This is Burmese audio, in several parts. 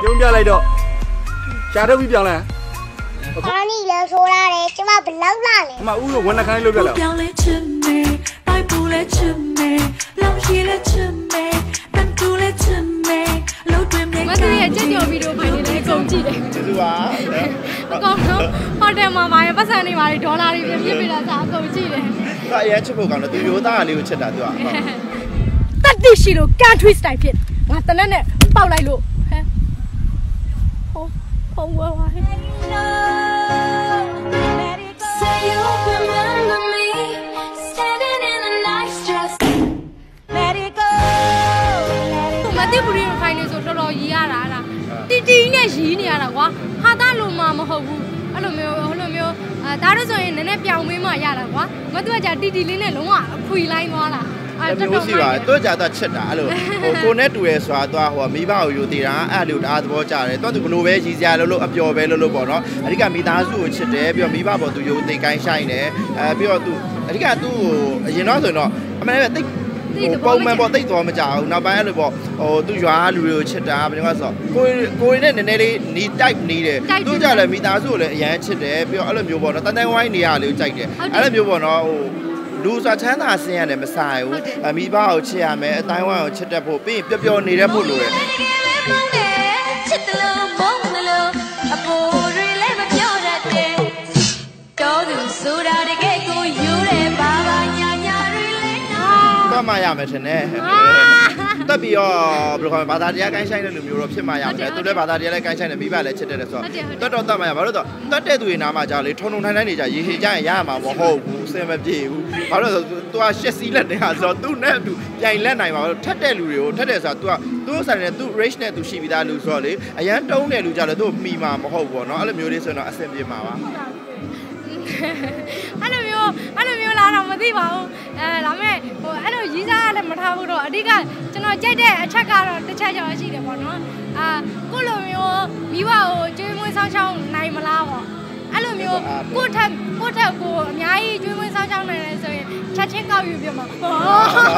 ပြုံးပြလိုက်တော့ရှားထုတ်ပြီးပြောင်းလဲဘာနီလဲဆိုရတယ်ကျမဘလောက်လာလဲအမဦးကဝန်နှခိုင်းလို့ပြလာပြောင်းလဲချင်မေလိုက်ပူလဲချင်မေလောင်ရှိလဲချင်မေတန်တူလဲချင်မေလို့တွင်မြဲမသူရဲ့ကြက်ကြော်ဗီဒီယိုဖိုင်တွေလည်းအကုန်ကြည့်တယ်ကျေးဇူးပါအကုန်လုံးဟိုတယ်မှာပါရပတ်စံတွေပါဒေါ်လာတွေပြပြပေးတာစားအကုန်ကြည့်တယ်သူအရင်ချစ်ဖို့ကောင်းတယ်သူရိုးသားလေးကိုချစ်တာသူက တတ်တိရှိလို့ country style ဖြစ်ငါတနက်နဲ့ပေါက်လိုက်လို့ ဟဲဖုံဖုံဝဲဝါဟဲ Say you remember me standing in a nice dress Let it go Let it မတိပူရီဖိုင်နေဆိုတော်တော်ရီးရတာလားတီတီနဲ့ရီးနေရတာကွာဟာသားလိုမှမဟုတ်ဘူးအဲ့လိုမျိုးဟိုလိုမျိုးအဲဒါတို့ဆိုရင်နည်းနည်းပြောင်းပေးမှရတာကွာမသူကじゃတီတီလေးနဲ့လုံးဝအခွေလိုင်းသွားတာ အမျိုးရှိပါတယ်သူကြတော့ချစ်တာအဲ့လိုဟိုကိုနဲ့တူရဲဆိုတာသူကဟိုမိဘကိုယူတည်တာအဲ့လိုတအားသဘောကျတယ်သူကဘလို့ပဲရည်စရာလို့လို့အပျော်ပဲလို့လို့ပေါ့နော်အဓိကမိသားစုကိုချစ်တယ်ပြီးတော့မိဘပေါ်သူယူတည်ကိုင်းဆိုင်တယ်အဲပြီးတော့သူအဓိကသူ့ကိုအရင်တော့ဆိုရင်တော့အမှန်တကယ်တိတ်ပုံမှန်ပေါ့တိတ်တော်မကြဘူးနောက်ပိုင်းအဲ့လိုပေါ့ဟိုသူရွာလူတွေကိုချစ်တာဘယ်လိုလဲဆိုတော့ကိုကိုရင်းနဲ့နည်းနည်းလေးနီးတိုက်နေတယ်သူကြလည်းမိသားစုကိုလည်းအရန်ချစ်တယ်ပြီးတော့အဲ့လိုမျိုးပေါ့နော်တန်တန်ဝိုင်းနေရလေးကိုကြိုက်တယ်အဲ့လိုမျိုးပေါ့နော်ဟို လူစားချမ်းသာဆင်းရတယ်မဆိုင်ဘူးအမိဘကိုချစ်ရမယ်အတိုင်းဝိုင်းကိုချစ်တတ်ဖို့ပြီးရင်ပျော်ပျော်နေတတ်ဖို့လိုတယ်ချစ်တယ်လို့မုန်းတယ်လို့အပေါ်တွေလည်းမပြောတတ်တယ်တော်သူဆိုတာတကယ်ကိုယူတယ်ဘာဘာညာညာတွေလည်းနားတွတ်မှရမယ်ထင်တယ် တက်ပြီးတော့ဘယ်လိုခေါ်မလဲဘာသာတရားကိုင်းဆိုင်တဲ့လူမျိုးတော့ဖြစ်မှရမယ်သူလည်းဘာသာတရားလည်းကိုင်းဆိုင်တယ်မိဘလည်းချစ်တယ်ဆိုတော့တွတ်တော့တတ်မှရဘာလို့တော့တွတ်တဲ့သူတွေနားမှာကြာလေထုံထုံထိုင်းထိုင်းနေကြရေဟေကြရင်ရရမှာမဟုတ်ဘူးစင်မပြေဘူးဘာလို့လဲဆိုတော့ तू ကရှက်စီးလက်နေတာဆိုတော့ तू နဲ့သူပြိုင်လက်နိုင်ပါလို့ထက်တဲ့လူတွေကိုထက်တယ်ဆိုတော့ तू ကသူ့ဆိုင်နဲ့ तू range နဲ့ तू ရှိပြီးသားလူဆိုတော့လေအရန်တုံးတဲ့လူကြလဲသူ့မိမှာမဟုတ်ဘူးပေါ့နော်အဲ့လိုမျိုးလေးဆိုရင်တော့အဆင်ပြေမှာပါ အဲ့လိုမျိုး ိုး အဲ့လိုမျိုးလာတော့မသိပါဘူးအဲဒါပေမဲ့ဟိုအဲ့လိုရီးစားလည်းမထားဘူးတော့အဓိကကျွန်တော်ကြိုက်တဲ့အချက်ကတော့တစ်ချက်ကျော်ရှိတယ်ပေါ့နော်အာကိုလိုမျိုးမိဘကိုကျွေးမွေးဆောင်ရှောက်နိုင်မလားပေါ့အဲ့လိုမျိုးကိုထက်ကိုထက်ကိုအများကြီးကျွေးမွေးဆောင်ရှောက်နိုင်တယ်ဆိုရင်ချက်ချင်းကောက်ယူပြမှာဟော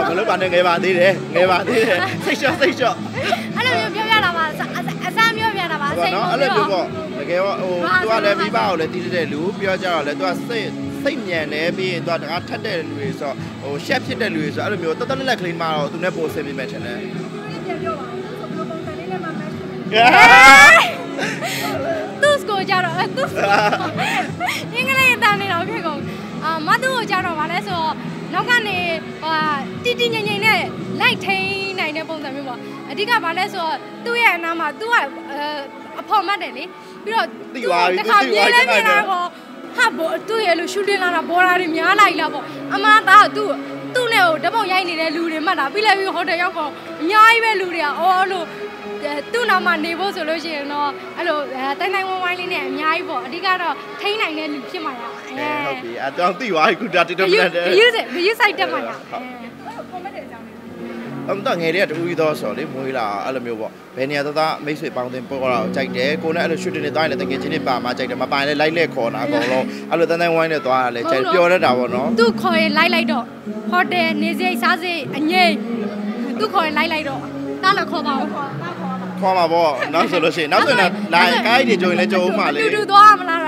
ဘယ်လိုပါနဲ့ငယ်ပါသေးတယ်ငယ်ပါသေးတယ်စိတ်လျှော့စိတ်လျှော့အဲ့လိုမျိုးပြောပြတာပါအစအစမ်းပြောပြတာပါပေါ့စိတ်နော်မအဲ့လိုပြောမျိုးပေါ့တကယ်တော့ဟိုသူကလည်းမိဘကိုလည်းတီးတဲ့လူပြောကြတော့လေသူကစိတ် စိတ်ညံတယ်ပြီးရင်သူကတကားထက်တဲ့လူတွေဆိုဟိုရှက်ဖြစ်တဲ့လူတွေဆိုအဲ့လိုမျိုးတော်တော်လက်လက်ကလေးမှတော့သူနဲ့ပို့ဆင်ပြမယ်ထင်တယ်ပြန်ပြောပါဦးဆိုဘယ်လိုပုံစံလေးနဲ့မှ match သူ့စကိုကြတော့အဲသူ့အင်္ဂလိပ်အတန်နေတော့ဖြစ်ကုန်အာမသူ့ကိုကြတော့ဗာလဲဆိုတော့နောက်ကနေဟာတီတီငိမ့်ငိမ့်နဲ့လိုက်ထိန်နိုင်တဲ့ပုံစံမျိုးပေါ့အဓိကဗာလဲဆိုတော့သူ့ရဲ့အနားမှာသူကအဖော်မှတ်တယ်လေပြီးတော့တခါပြေးလဲပြေးလာတော့ ဟာဘောသူ့ရဲ့လို့ရှူတင်လာတာဘော်ရာတွေများလိုက်လားပေါ့အမသားကသူ့သူ့နဲ့ဟိုဓာတ်ပုံရိုက်နေတဲ့လူတွေမှတ်တာပြီးလဲပြီးဟိုတယ်ရောက်တော့အများကြီးပဲလူတွေကအော်လို့သူ့နာမှာနေဖို့ဆိုလို့ရှိရင်တော့အဲ့လိုတိုင်းတိုင်းဝိုင်းဝိုင်းလေးနဲ့အများကြီးပေါ့အဓိကတော့ထိန်းနိုင်တဲ့လူဖြစ်မှာရအဲဟုတ်ပြီအဲ့တော့သိသွားပြီခုဒါတိတော့ပြန်တယ်ဘယူးစဘယူးဆိုင်တက်မှာရအဲကွန်မန့်တဲ့အကြောင်း အမတော့ငယ်တွေကတူပြီးတော့ဆိုလေမွေးလာအဲ့လိုမျိုးပေါ့ဘယ်နေရာသသားမိတ်ဆွေပေါင်းတင်ပို့တော့ကြိုက်တယ်ကိုနဲ့အဲ့လိုရှူတင်နေသွားရင်လည်းတကယ်ချင်းနေပါမှကြိုက်တယ်မပိုင်လည်းလိုက်လက်ခေါ်တာအကုန်လုံးအဲ့လိုတန်းတန်းဝိုင်းနဲ့သွားတာလည်းကြိုက်ပျော်တတ်တာပေါ့နော်သူ့ခေါ်ရင်လိုက်လိုက်တော့ဟိုတယ်နေစိစားစိအငိမ့်သူ့ခေါ်ရင်လိုက်လိုက်တော့တားလည်းခေါ်ပါဦးခေါ်တာခေါ်ပါခေါ်မှာပေါ့နောက်ဆိုလို့ရှိရင်နောက်ဆိုရင်လာရင်ကိုင်းတွေကြုံရင်လည်းကြုံဦးမှာလေတူတူသွားမလားတော့